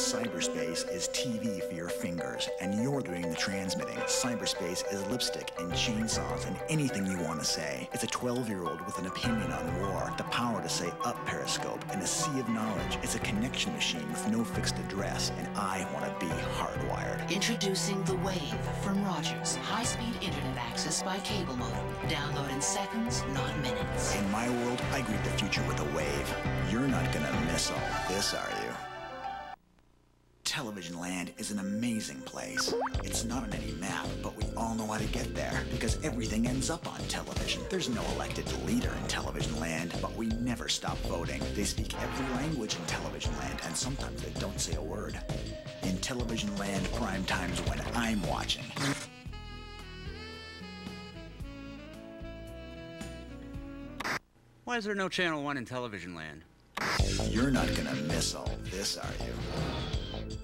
Cyberspace is TV for your fingers, and you're doing the transmitting. Cyberspace is lipstick and chainsaws and anything you want to say. It's a 12 year old with an opinion on war, the power to say up periscope, and a sea of knowledge. It's a connection machine with no fixed address, and I want to be hardwired. Introducing The Wave from Rogers. High speed internet access by cable modem. Download in seconds, not minutes. In my world, I greet the future with a wave. You're not gonna miss all this, are you? Television Land is an amazing place. It's not on any map, but we all know how to get there because everything ends up on television. There's no elected leader in Television Land, but we never stop voting. They speak every language in Television Land, and sometimes they don't say a word. In Television Land, prime time's when I'm watching. Why is there no Channel 1 in television land? You're not gonna miss all this, are you?